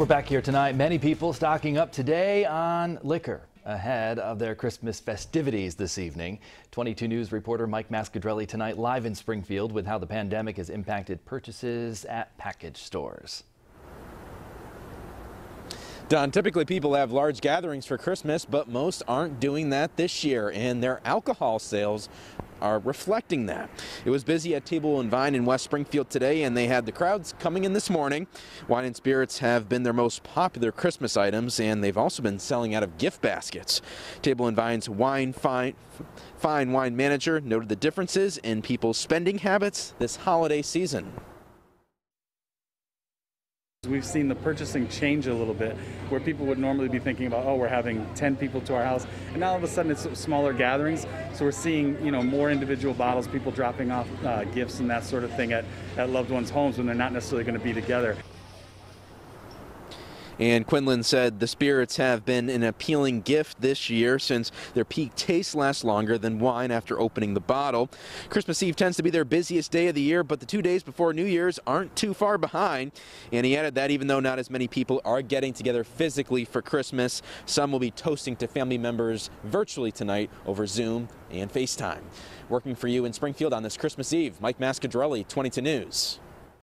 We're back here tonight. Many people stocking up today on liquor ahead of their Christmas festivities this evening. 22 News reporter Mike Masciadrelli tonight live in Springfield with how the pandemic has impacted purchases at package stores. Don, typically people have large gatherings for Christmas, but most aren't doing that this year, and their alcohol sales are reflecting that. It was busy at Table and Vine in West Springfield today, and they had the crowds coming in this morning. Wine and spirits have been their most popular Christmas items, and they've also been selling out of gift baskets. Table and Vine's wine fine, fine wine manager noted the differences in people's spending habits this holiday season. We've seen the purchasing change a little bit, where people would normally be thinking about, oh, we're having 10 people to our house, and now all of a sudden it's smaller gatherings. So we're seeing, you know, more individual bottles, people dropping off uh, gifts and that sort of thing at, at loved ones' homes when they're not necessarily going to be together. And Quinlan said the spirits have been an appealing gift this year since their peak taste lasts longer than wine after opening the bottle. Christmas Eve tends to be their busiest day of the year, but the two days before New Year's aren't too far behind. And he added that even though not as many people are getting together physically for Christmas, some will be toasting to family members virtually tonight over Zoom and FaceTime. Working for you in Springfield on this Christmas Eve, Mike Masciadrelli, 22 News.